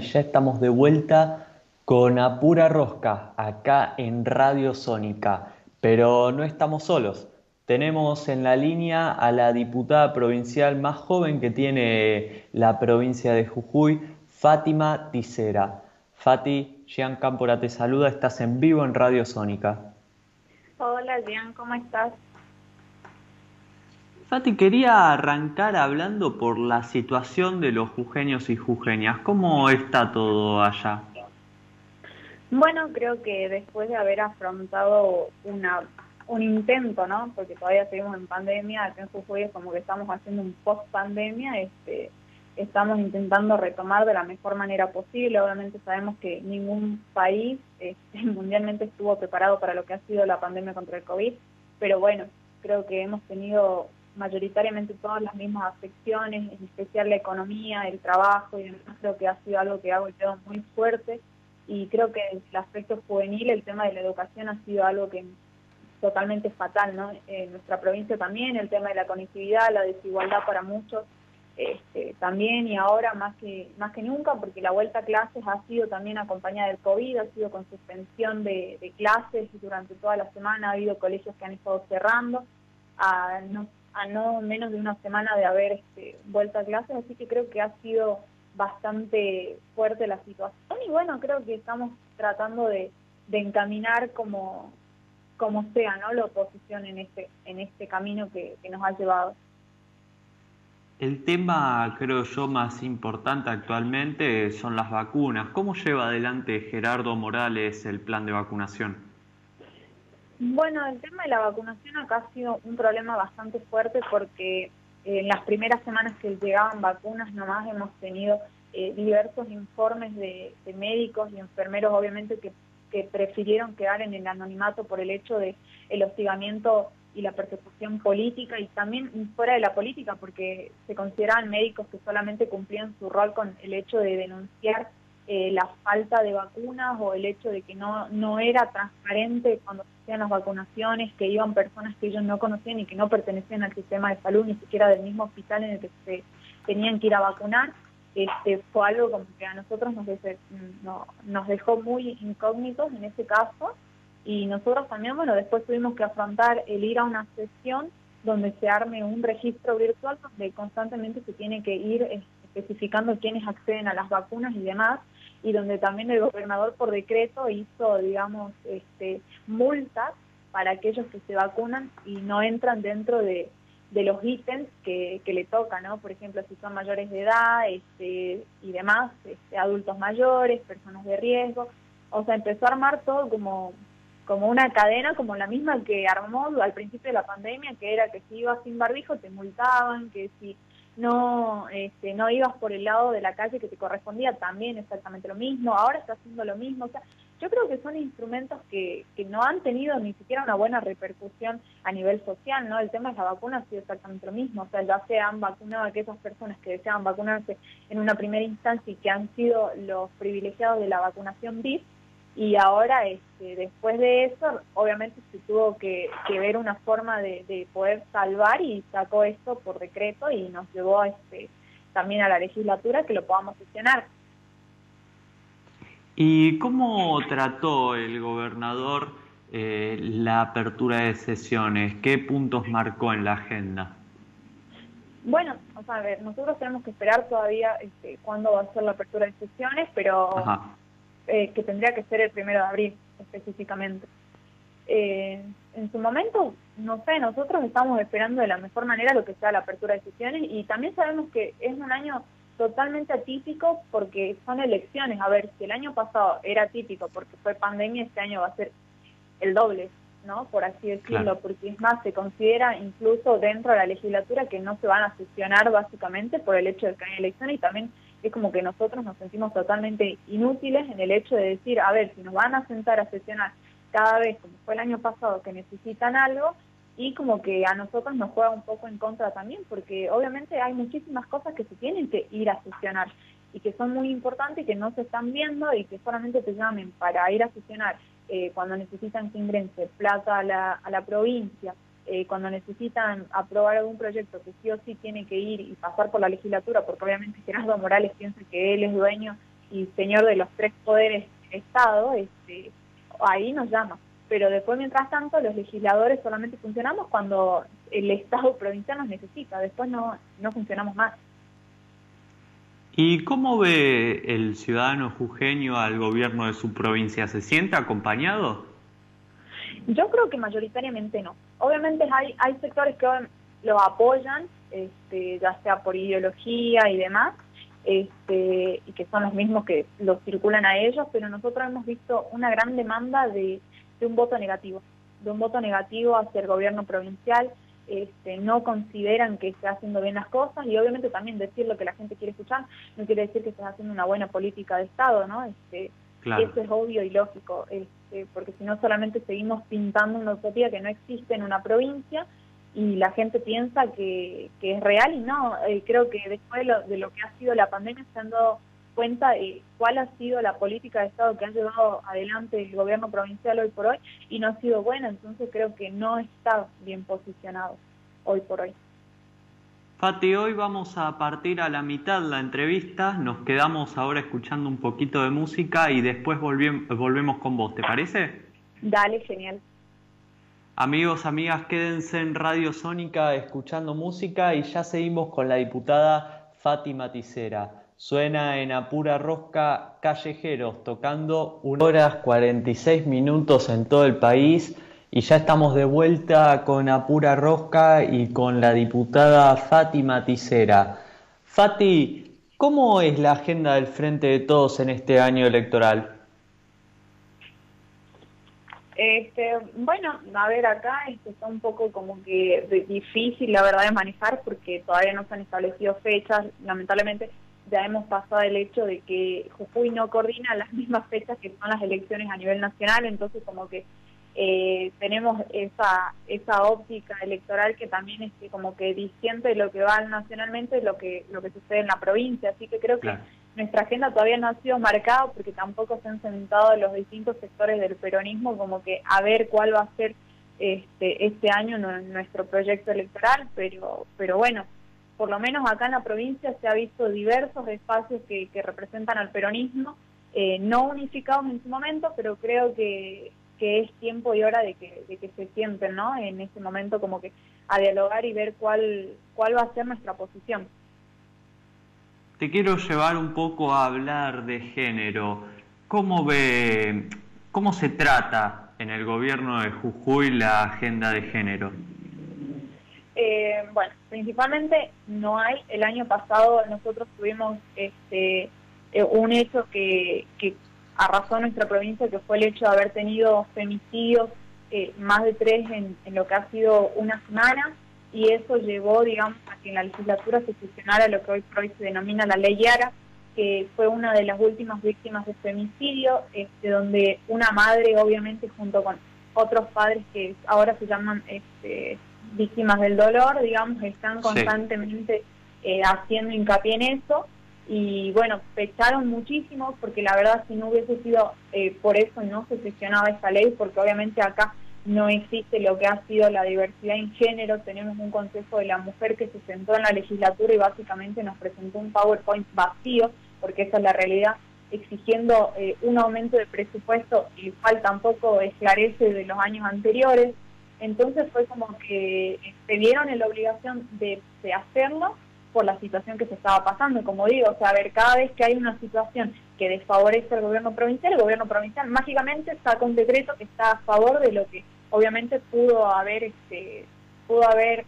Ya estamos de vuelta con Apura Rosca acá en Radio Sónica, pero no estamos solos. Tenemos en la línea a la diputada provincial más joven que tiene la provincia de Jujuy, Fátima Tisera. Fati, Jean Cámpora te saluda, estás en vivo en Radio Sónica. Hola Jean, ¿cómo estás? Fati, quería arrancar hablando por la situación de los jujeños y jujeñas. ¿Cómo está todo allá? Bueno, creo que después de haber afrontado una, un intento, ¿no? Porque todavía seguimos en pandemia, acá en Jujuy es como que estamos haciendo un post-pandemia, este, estamos intentando retomar de la mejor manera posible. Obviamente sabemos que ningún país este, mundialmente estuvo preparado para lo que ha sido la pandemia contra el COVID, pero bueno, creo que hemos tenido mayoritariamente todas las mismas afecciones, en especial la economía, el trabajo, y además creo que ha sido algo que ha golpeado muy fuerte y creo que el aspecto juvenil, el tema de la educación ha sido algo que totalmente fatal, ¿no? En nuestra provincia también, el tema de la conectividad, la desigualdad para muchos, este, también y ahora más que más que nunca, porque la vuelta a clases ha sido también acompañada del COVID, ha sido con suspensión de, de clases durante toda la semana, ha habido colegios que han estado cerrando, a no a no menos de una semana de haber este, vuelto a clases, así que creo que ha sido bastante fuerte la situación y bueno, creo que estamos tratando de, encaminar como, como sea ¿no? la oposición en este, en este camino que, que nos ha llevado. El tema, creo yo, más importante actualmente son las vacunas. ¿Cómo lleva adelante Gerardo Morales el plan de vacunación? Bueno, el tema de la vacunación acá ha sido un problema bastante fuerte porque en las primeras semanas que llegaban vacunas nomás hemos tenido eh, diversos informes de, médicos y enfermeros, obviamente, que, prefirieron quedar en el anonimato por el hecho de el hostigamiento y la persecución política y también fuera de la política porque se consideraban médicos que solamente cumplían su rol con el hecho de denunciar eh, la falta de vacunas o el hecho de que no, no era transparente cuando se hacían las vacunaciones, que iban personas que ellos no conocían y que no pertenecían al sistema de salud, ni siquiera del mismo hospital en el que se tenían que ir a vacunar. Este, fue algo como que a nosotros nos, nos dejó muy incógnitos en ese caso y nosotros también, bueno, después tuvimos que afrontar el ir a una sesión donde se arme un registro virtual donde constantemente se tiene que ir especificando quiénes acceden a las vacunas y demás y donde también el gobernador por decreto hizo, digamos, este, multas para aquellos que se vacunan y no entran dentro de, los ítems que, que le toca, ¿no? Por ejemplo, si son mayores de edad este, y demás, este, adultos mayores, personas de riesgo. O sea, empezó a armar todo como, como una cadena, como la misma que armó al principio de la pandemia, que era que si ibas sin barbijo te multaban, que si no este, no ibas por el lado de la calle que te correspondía, también exactamente lo mismo, ahora está haciendo lo mismo, o sea, yo creo que son instrumentos que, que no han tenido ni siquiera una buena repercusión a nivel social, ¿no? El tema de la vacuna ha sido exactamente lo mismo, o sea, ya se han vacunado a aquellas personas que deseaban vacunarse en una primera instancia y que han sido los privilegiados de la vacunación VIP, y ahora este, después de eso obviamente se tuvo que, ver una forma de, poder salvar y sacó esto por decreto y nos llevó este, también a la legislatura que lo podamos gestionar. ¿Y cómo trató el gobernador eh, la apertura de sesiones? ¿Qué puntos marcó en la agenda? Bueno, o a ver, nosotros tenemos que esperar todavía este, cuándo va a ser la apertura de sesiones, pero eh, que tendría que ser el primero de abril específicamente. Eh, en su momento, no sé, nosotros estamos esperando de la mejor manera lo que sea la apertura de sesiones y también sabemos que es un año totalmente atípico porque son elecciones. A ver, si el año pasado era atípico porque fue pandemia, este año va a ser el doble, ¿no? Por así decirlo, porque es más, se considera incluso dentro de la legislatura que no se van a sesionar básicamente por el hecho de que hay elecciones y también es como que nosotros nos sentimos totalmente inútiles en el hecho de decir, a ver, si nos van a sentar a sesionar cada vez, como fue el año pasado, que necesitan algo, y como que a nosotros nos juega un poco en contra también, porque obviamente hay muchísimas cosas que se tienen que ir a sesionar y que son muy importantes y que no se están viendo y que solamente te llamen para ir a sesionar eh, cuando necesitan que ingrese plata a la, a la provincia eh, cuando necesitan aprobar algún proyecto que sí o sí tiene que ir y pasar por la legislatura, porque obviamente Gerardo Morales piensa que él es dueño y señor de los tres poderes del Estado, este, ahí nos llama. Pero después, mientras tanto, los legisladores solamente funcionamos cuando el Estado provincial nos necesita, después no, no funcionamos más. ¿Y cómo ve el ciudadano jujeño al gobierno de su provincia? ¿Se siente acompañado? Yo creo que mayoritariamente no. Obviamente hay, hay sectores que lo apoyan, este, ya sea por ideología y demás, este, y que son los mismos que lo circulan a ellos, pero nosotros hemos visto una gran demanda de, de un voto negativo, de un voto negativo hacia el gobierno provincial, este, no consideran que esté haciendo bien las cosas y obviamente también decir lo que la gente quiere escuchar no quiere decir que estés haciendo una buena política de Estado, ¿no? Este, Eso es obvio y lógico, este, porque si no solamente seguimos pintando una utopía que no existe en una provincia y la gente piensa que, que es real y no, eh, creo que después de lo, de lo que ha sido la pandemia se han dado cuenta de cuál ha sido la política de Estado que ha llevado adelante el gobierno provincial hoy por hoy y no ha sido buena, entonces creo que no está bien posicionado hoy por hoy. Fati, hoy vamos a partir a la mitad la entrevista, nos quedamos ahora escuchando un poquito de música y después volvemos con vos, ¿te parece? Dale, genial. Amigos, amigas, quédense en Radio Sónica escuchando música y ya seguimos con la diputada Fátima Ticera. Suena en Apura Rosca Callejeros, tocando 1 horas 46 minutos en todo el país. Y ya estamos de vuelta con Apura Rosca y con la diputada Fátima Ticera. Fati, ¿cómo es la agenda del Frente de Todos en este año electoral? Este, bueno, a ver, acá este, está un poco como que difícil, la verdad, de manejar porque todavía no se han establecido fechas. Lamentablemente, ya hemos pasado el hecho de que Jujuy no coordina las mismas fechas que son las elecciones a nivel nacional, entonces como que eh, tenemos esa esa óptica electoral que también es que como que disiente lo que va nacionalmente lo que lo que sucede en la provincia, así que creo que nuestra agenda todavía no ha sido marcada porque tampoco se han sentado los distintos sectores del peronismo como que a ver cuál va a ser este este año nuestro proyecto electoral, pero pero bueno, por lo menos acá en la provincia se ha visto diversos espacios que, representan al peronismo, eh, no unificados en su momento, pero creo que, es tiempo y hora de que, se sienten ¿no? en este momento como que a dialogar y ver cuál, cuál va a ser nuestra posición. Te quiero llevar un poco a hablar de género. ¿Cómo ve, cómo se trata en el gobierno de Jujuy la agenda de género? Eh, bueno, principalmente no hay. El año pasado nosotros tuvimos este eh, un hecho que, que arrasó nuestra provincia, que fue el hecho de haber tenido femicidios, eh, más de tres en, lo que ha sido una semana, y eso llevó, digamos, a que en la legislatura se fusionara lo que hoy por hoy se denomina la ley Yara, que fue una de las últimas víctimas de femicidio, este, donde una madre, obviamente, junto con otros padres que ahora se llaman este, víctimas del dolor, digamos, están constantemente eh, haciendo hincapié en eso y bueno, pecharon muchísimo porque la verdad si no hubiese sido eh, por eso no se sesionaba esta ley porque obviamente acá no existe lo que ha sido la diversidad en género, tenemos un consejo de la mujer que se sentó en la legislatura y básicamente nos presentó un PowerPoint vacío, porque esa es la realidad, exigiendo eh, un aumento de presupuesto, el cual tampoco esclarece de los años anteriores, entonces fue como que se vieron en la obligación de, hacerlo por la situación que se estaba pasando. Como digo, o sea, ver, cada vez que hay una situación que desfavorece al gobierno provincial, el gobierno provincial mágicamente saca un decreto que está a favor de lo que obviamente pudo haber, este, pudo haber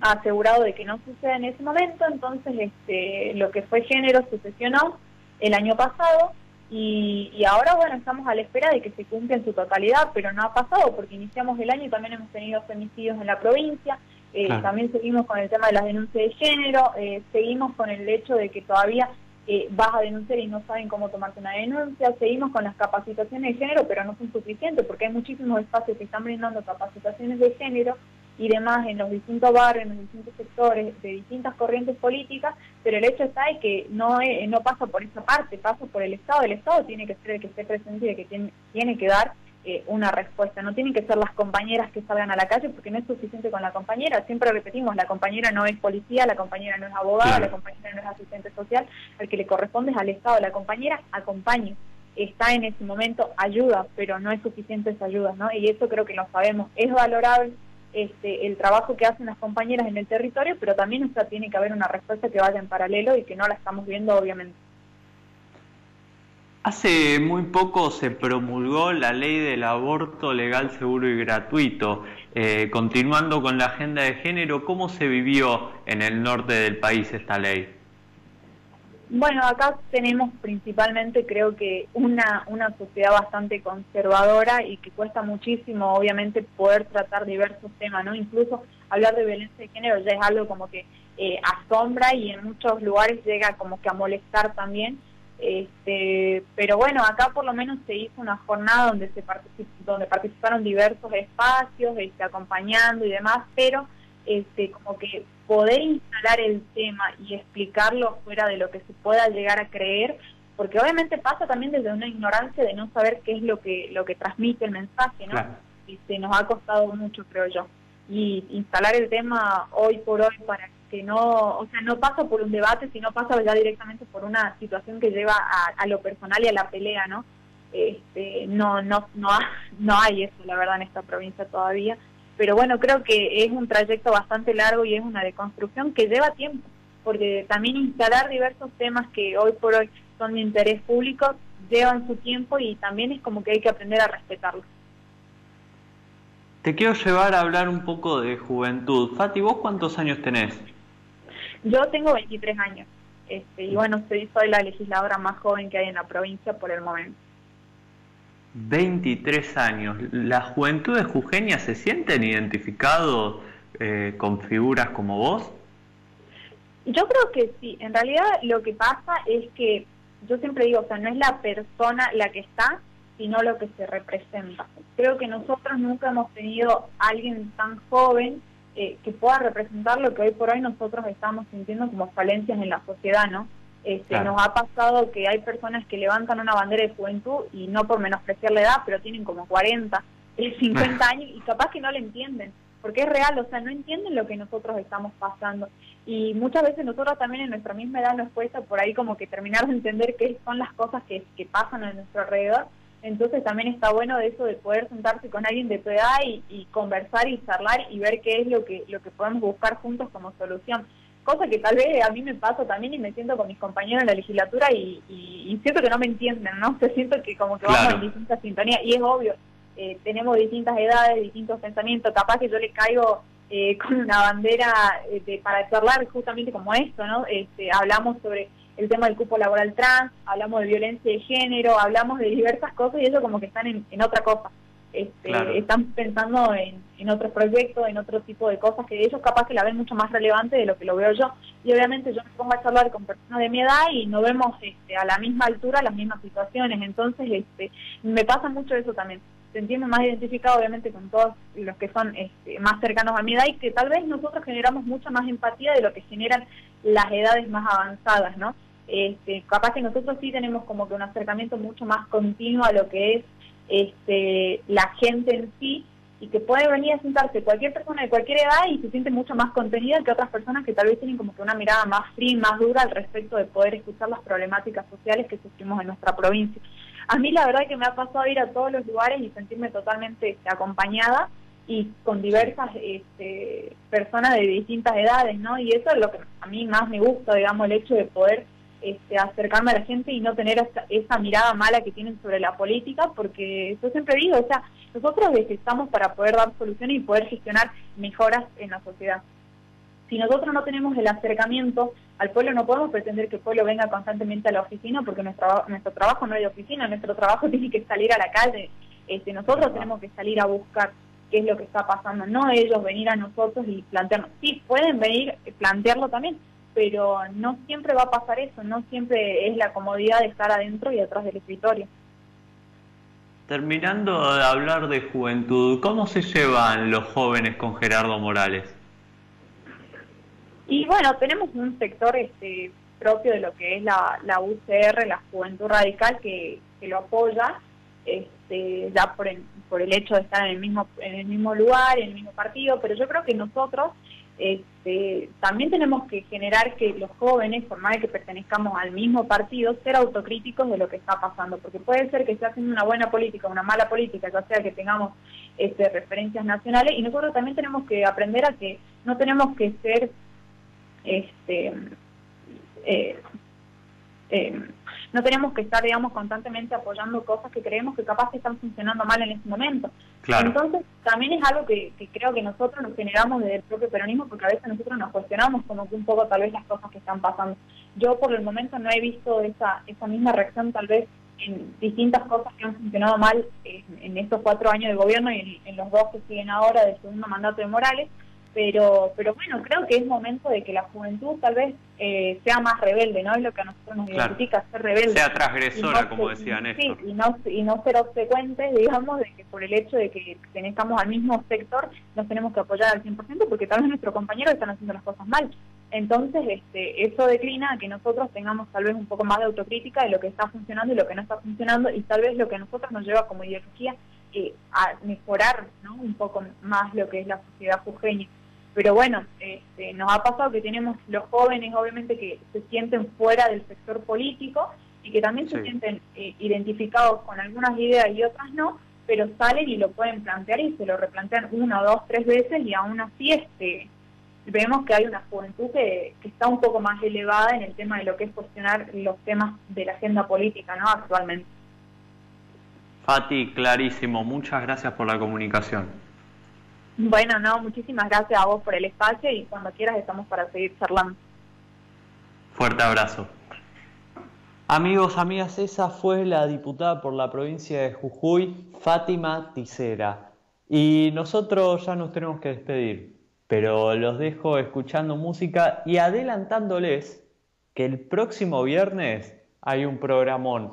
asegurado de que no suceda en ese momento. Entonces, este, lo que fue género sucesionó el año pasado y, ahora, bueno, estamos a la espera de que se cumpla en su totalidad, pero no ha pasado porque iniciamos el año y también hemos tenido femicidios en la provincia, eh, también seguimos con el tema de las denuncias de género, eh, seguimos con el hecho de que todavía eh, vas a denunciar y no saben cómo tomarte una denuncia, seguimos con las capacitaciones de género, pero no son suficientes porque hay muchísimos espacios que están brindando capacitaciones de género y demás en los distintos barrios, en los distintos sectores, de distintas corrientes políticas, pero el hecho está de que no, no pasa por esa parte, pasa por el Estado. El Estado tiene que ser el que esté presente y el que tiene, tiene que dar eh, una respuesta. No tienen que ser las compañeras que salgan a la calle porque no es suficiente con la compañera. Siempre repetimos, la compañera no es policía, la compañera no es abogada, la compañera no es asistente social. Al que le corresponde es al Estado. La compañera acompaña, está en ese momento, ayuda, pero no es suficiente esa ayuda, ¿no? Y eso creo que lo sabemos. Es valorable este, el trabajo que hacen las compañeras en el territorio, pero también tiene que haber una respuesta que vaya en paralelo y que no la estamos viendo, obviamente. Hace muy poco se promulgó la ley del aborto legal, seguro y gratuito. Eh, continuando con la agenda de género, ¿cómo se vivió en el norte del país esta ley? Bueno, acá tenemos principalmente, creo que, una, una sociedad bastante conservadora y que cuesta muchísimo, obviamente, poder tratar diversos temas, ¿no? Incluso hablar de violencia de género ya es algo como que eh, asombra y en muchos lugares llega como que a molestar también este, pero bueno, acá por lo menos se hizo una jornada donde se donde participaron diversos espacios, este, acompañando y demás, pero este, como que poder instalar el tema y explicarlo fuera de lo que se pueda llegar a creer, porque obviamente pasa también desde una ignorancia de no saber qué es lo que lo que transmite el mensaje, ¿no? Y se nos ha costado mucho, creo yo. Y instalar el tema hoy por hoy para que no, o sea, no pasa por un debate, sino pasa ya directamente por una situación que lleva a, lo personal y a la pelea, ¿no? Este, no, no, no, no hay eso, la verdad, en esta provincia todavía. Pero bueno, creo que es un trayecto bastante largo y es una deconstrucción que lleva tiempo, porque también instalar diversos temas que hoy por hoy son de interés público llevan su tiempo y también es como que hay que aprender a respetarlos. Te quiero llevar a hablar un poco de juventud. Fati, ¿vos cuántos años tenés? Yo tengo 23 años este, y bueno, soy, soy la legisladora más joven que hay en la provincia por el momento. 23 años. ¿Las juventudes jujeñas se sienten identificados eh, con figuras como vos? Yo creo que sí. En realidad lo que pasa es que yo siempre digo, o sea, no es la persona la que está, sino lo que se representa. Creo que nosotros nunca hemos tenido alguien tan joven eh, que pueda representar lo que hoy por hoy nosotros estamos sintiendo como falencias en la sociedad, ¿no? Este, Nos ha pasado que hay personas que levantan una bandera de juventud y no por menospreciar la edad, pero tienen como 40, 50 años y capaz que no le entienden, porque es real, o sea, no entienden lo que nosotros estamos pasando. Y muchas veces nosotros también en nuestra misma edad nos cuesta por ahí como que terminar de entender qué son las cosas que, que pasan a nuestro alrededor entonces también está bueno eso de poder sentarse con alguien de tu edad y, conversar y charlar y ver qué es lo que, lo que podemos buscar juntos como solución. Cosa que tal vez a mí me pasa también y me siento con mis compañeros en la legislatura y, siento que no me entienden, ¿no? Siento que como que vamos en distintas sintonías y es obvio, eh, tenemos distintas edades, distintos pensamientos, capaz que yo le caigo eh, con una bandera eh, para charlar justamente como esto, ¿no? Este, hablamos sobre el tema del cupo laboral trans, hablamos de violencia de género, hablamos de diversas cosas y eso como que están en, otra cosa. Este, Están pensando en, en otros proyectos, en otro tipo de cosas que ellos capaz que la ven mucho más relevante de lo que lo veo yo. Y obviamente yo me pongo a charlar con personas de mi edad y no vemos este, a la misma altura las mismas situaciones. Entonces este, me pasa mucho eso también. Se entiende más identificado obviamente con todos los que son este, más cercanos a mi edad y que tal vez nosotros generamos mucha más empatía de lo que generan las edades más avanzadas, ¿no? Este, capaz que nosotros sí tenemos como que un acercamiento mucho más continuo a lo que es este, la gente en sí y que puede venir a sentarse cualquier persona de cualquier edad y se siente mucho más contenida que otras personas que tal vez tienen como que una mirada más fría y más dura al respecto de poder escuchar las problemáticas sociales que sufrimos en nuestra provincia. A mí la verdad que me ha pasado ir a todos los lugares y sentirme totalmente acompañada y con diversas este, personas de distintas edades, ¿no? Y eso es lo que a mí más me gusta, digamos, el hecho de poder este, acercarme a la gente y no tener esa, mirada mala que tienen sobre la política, porque yo siempre digo, o sea, nosotros estamos para poder dar soluciones y poder gestionar mejoras en la sociedad. Si nosotros no tenemos el acercamiento al pueblo, no podemos pretender que el pueblo venga constantemente a la oficina, porque nuestro, nuestro trabajo no es de oficina, nuestro trabajo tiene que salir a la calle. Este, nosotros tenemos que salir a buscar qué es lo que está pasando, no ellos venir a nosotros y plantearnos. Sí, pueden venir, plantearlo también, pero no siempre va a pasar eso, no siempre es la comodidad de estar adentro y atrás del escritorio. Terminando de hablar de juventud, ¿cómo se llevan los jóvenes con Gerardo Morales? Y bueno, tenemos un sector este, propio de lo que es la, la UCR, la Juventud Radical, que, que lo apoya. Este, ya por el, por el hecho de estar en el mismo en el mismo lugar, en el mismo partido, pero yo creo que nosotros este, también tenemos que generar que los jóvenes, por más que pertenezcamos al mismo partido, ser autocríticos de lo que está pasando, porque puede ser que esté haciendo una buena política, una mala política, ya sea que tengamos este, referencias nacionales, y nosotros también tenemos que aprender a que no tenemos que ser este, eh, eh, no tenemos que estar, digamos, constantemente apoyando cosas que creemos que capaz están funcionando mal en este momento. Entonces, también es algo que, creo que nosotros nos generamos desde el propio peronismo, porque a veces nosotros nos cuestionamos como que un poco tal vez las cosas que están pasando. Yo por el momento no he visto esa, esa misma reacción tal vez en distintas cosas que han funcionado mal en, estos cuatro años de gobierno y en, los dos que siguen ahora del segundo mandato de Morales, pero pero bueno, creo que es momento de que la juventud tal vez eh, sea más rebelde, ¿no? Es lo que a nosotros nos identifica, ser rebelde. Sea transgresora, como decía Néstor. Sí, y no, y no ser obsecuentes, digamos, de que por el hecho de que estamos al mismo sector, nos tenemos que apoyar al 100%, porque tal vez nuestros compañeros están haciendo las cosas mal. Entonces, este, eso declina a que nosotros tengamos tal vez un poco más de autocrítica de lo que está funcionando y lo que no está funcionando, y tal vez lo que a nosotros nos lleva como ideología eh, a mejorar ¿no? un poco más lo que es la sociedad jujeña pero bueno, este, nos ha pasado que tenemos los jóvenes, obviamente, que se sienten fuera del sector político y que también se sienten eh, identificados con algunas ideas y otras no, pero salen y lo pueden plantear y se lo replantean una, dos, tres veces y aún así este, vemos que hay una juventud que, que está un poco más elevada en el tema de lo que es cuestionar los temas de la agenda política ¿no? actualmente. Fati, clarísimo. Muchas gracias por la comunicación. Bueno, no, muchísimas gracias a vos por el espacio y cuando quieras estamos para seguir charlando. Fuerte abrazo. Amigos, amigas, esa fue la diputada por la provincia de Jujuy, Fátima Ticera. Y nosotros ya nos tenemos que despedir, pero los dejo escuchando música y adelantándoles que el próximo viernes hay un programón